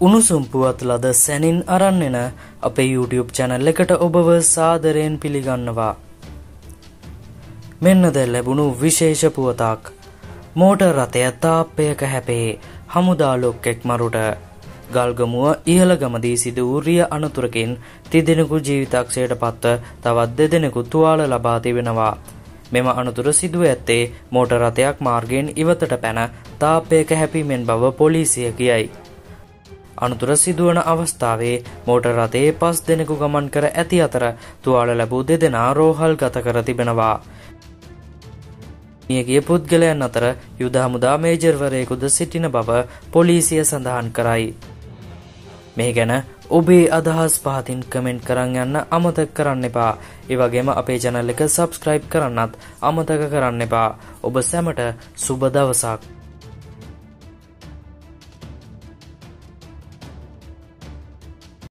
උණුසුම් පුවත් ලද සැනින් අරන් එන අපේ YouTube channel එකට ඔබව සාදරයෙන් පිළිගන්නවා. මෙන්නද ලැබුණු විශේෂ පුවතක්. මෝටර් රථය තාප්පයක හැපේ හමුදා ලොක්කෙක් මරුට ගල්ගමුව ඉහළගමදී සිදු වූ රිය අනතුරකින් තිදෙනෙකු ජීවිතක්ෂයට පත්ව තවත් දෙදෙනෙකු තුවාල ලබා තිබෙනවා. මෙම අනතුර සිදුව ඇත්තේ මෝටර් රථයක් මාර්ගයෙන් ඉවතට පැන තාප්පයක හැපීමෙන් බව පොලිසිය කියයි. අනතුර සිදුවන අවස්ථාවේ මෝටර් රථයේ පස් දෙනෙකු ගමන් කර ඇති අතර තුවාල ලැබූ දෙදෙනා රෝහල් ගත කර තිබෙනවා. මියගිය පුද්ගලයන් අතර යුද හමුදා මේජර්වරයෙකුද සිටින බව පොලිසිය සඳහන් කරයි. මේ ගැන ඔබේ අදහස් පහතින් කමෙන්ට් කරන්න යන්න අමතක කරන්න එපා. ඒවගේම අපේ ජනල් එක සබස්ක්‍රයිබ් කරන්නත් අමතක කරන්න එපා. ඔබ සැමට සුබ දවසක්.